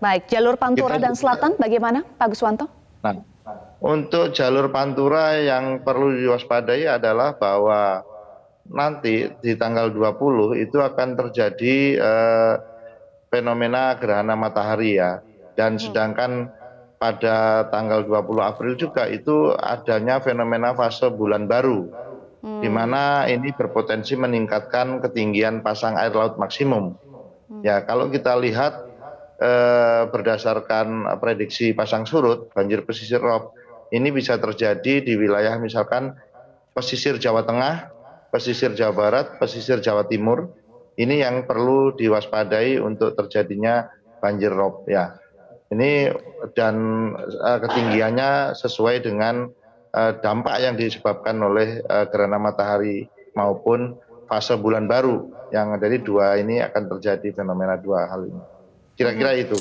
Baik, jalur Pantura Kita, dan Selatan bagaimana Pak Guswanto? Nah, untuk jalur Pantura yang perlu diwaspadai adalah bahwa nanti di tanggal 20 itu akan terjadi eh, fenomena gerhana matahari ya. Dan hmm. sedangkan pada tanggal 20 April juga itu adanya fenomena fase bulan baru. Hmm. Di mana ini berpotensi meningkatkan ketinggian pasang air laut maksimum. Hmm. Ya, kalau kita lihat Eh, berdasarkan prediksi pasang surut banjir pesisir rob ini bisa terjadi di wilayah misalkan pesisir Jawa Tengah, pesisir Jawa Barat, pesisir Jawa Timur. Ini yang perlu diwaspadai untuk terjadinya banjir rob ya. Ini dan uh, ketinggiannya sesuai dengan uh, dampak yang disebabkan oleh uh, gerhana matahari maupun fase bulan baru yang dari dua ini akan terjadi fenomena dua hal ini. Kira-kira itu.